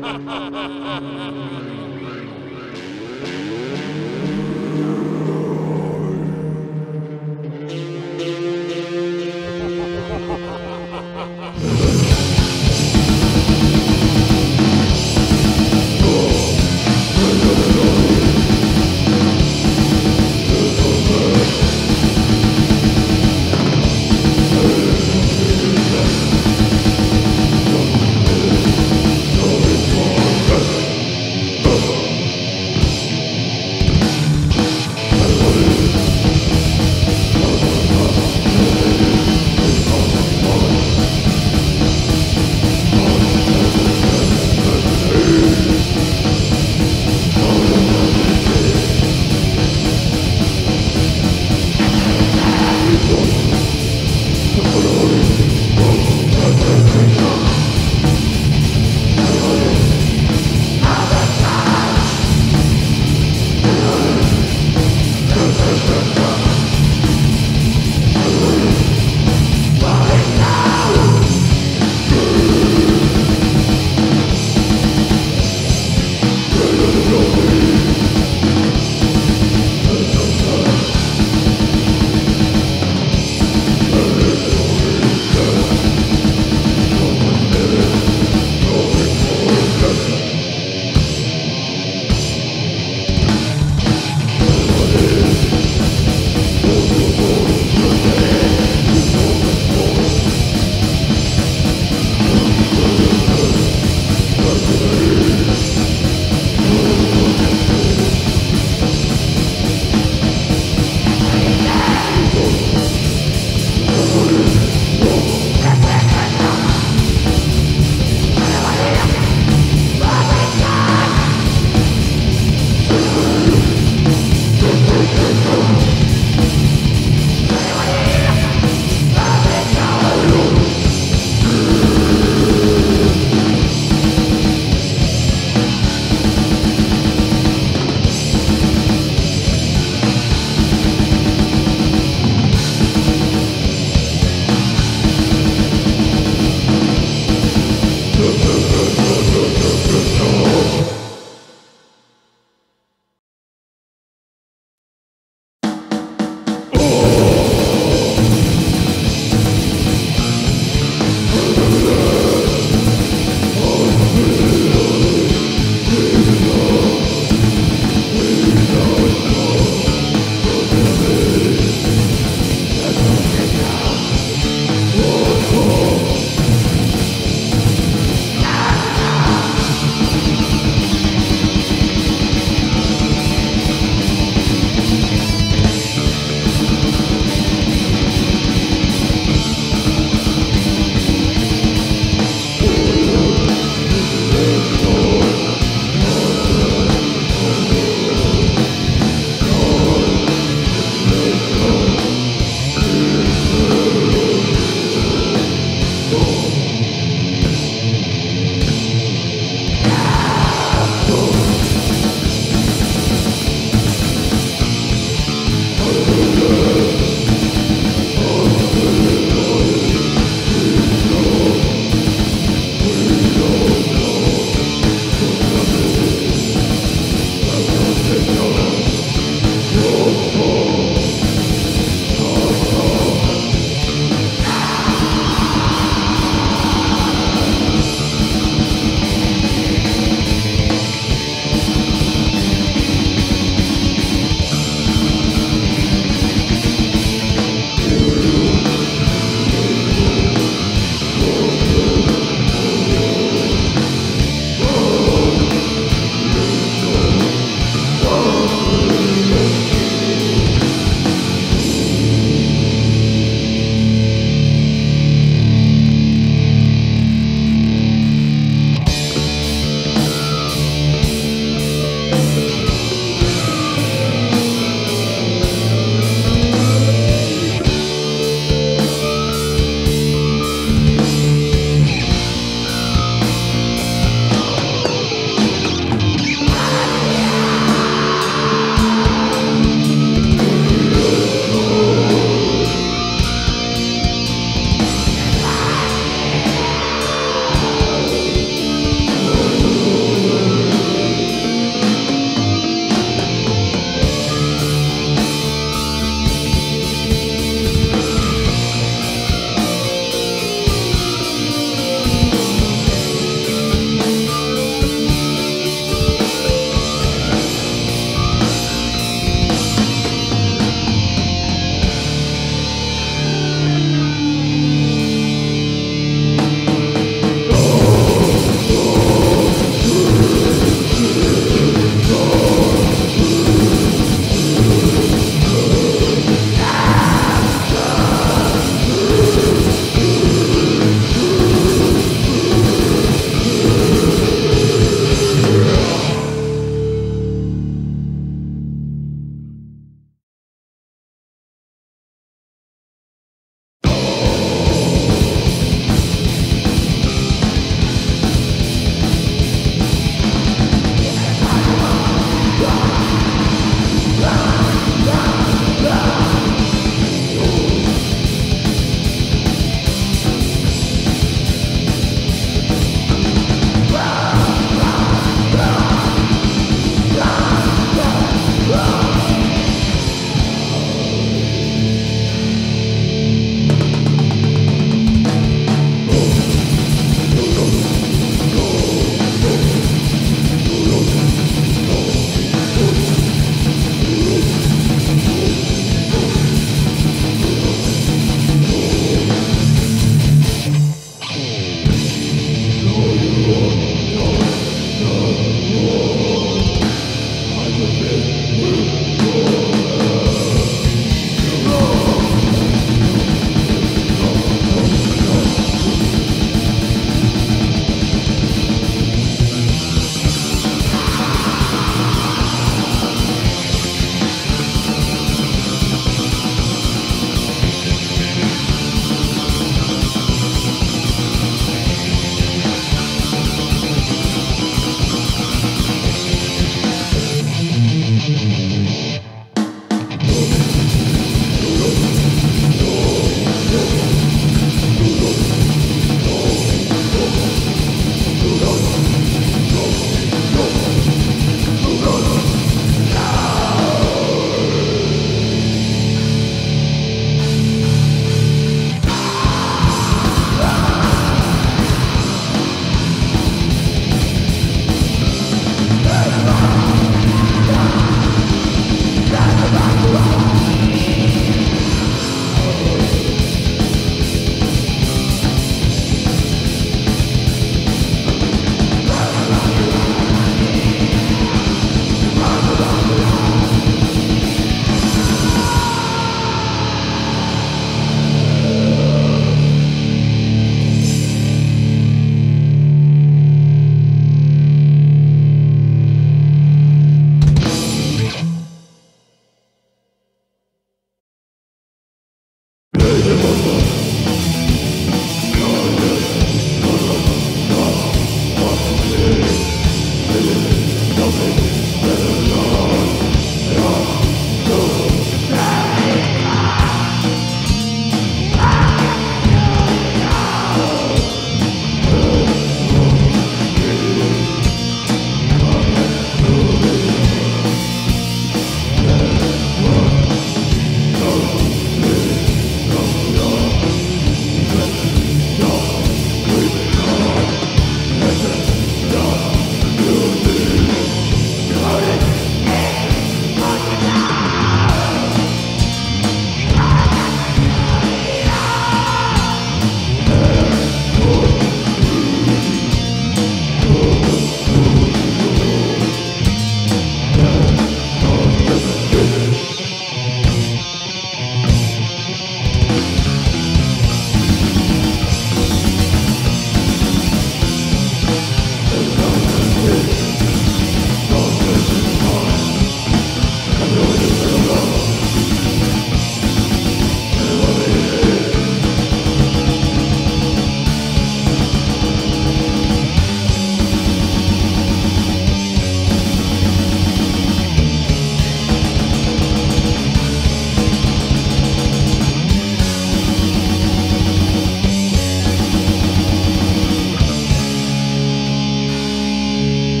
Ha ha ha ha ha ha!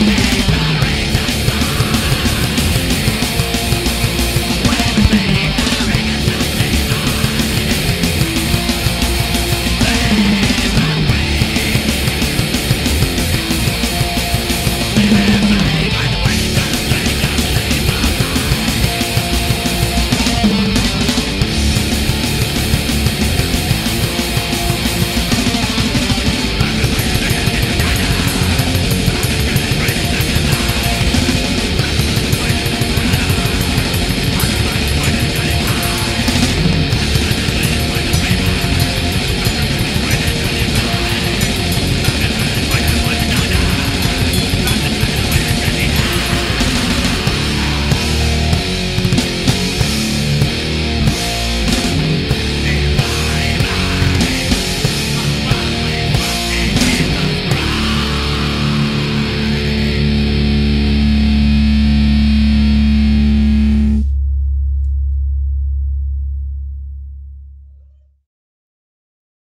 Thank